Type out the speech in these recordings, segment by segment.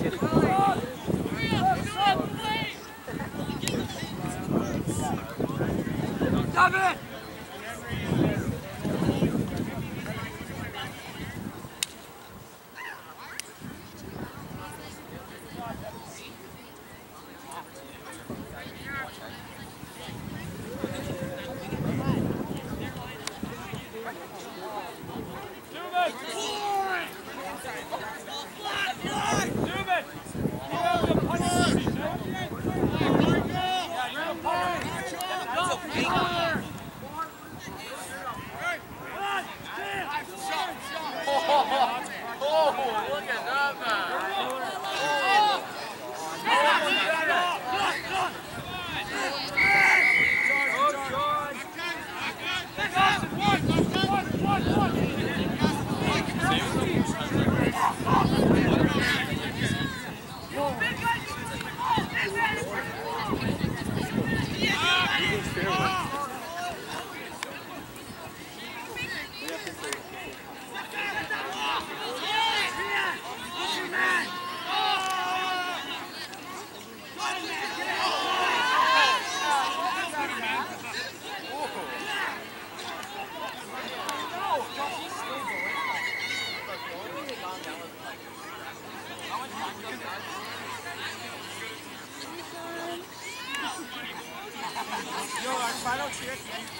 David! 完了切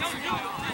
Hey!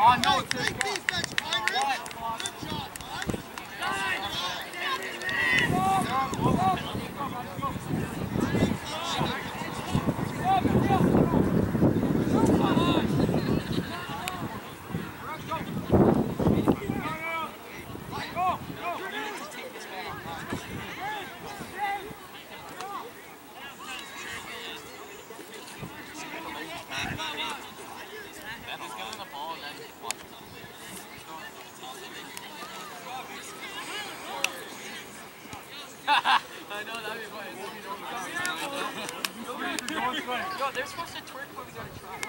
Oh, no, it's this They're supposed to twerk when we go to track.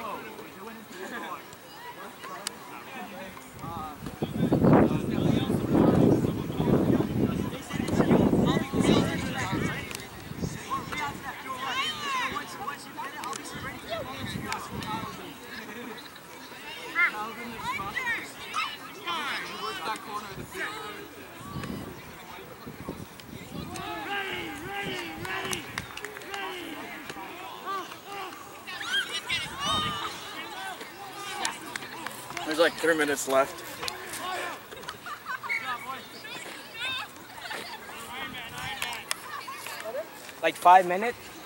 that corner of the field. There's like three minutes left. Like five minutes?